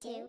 two,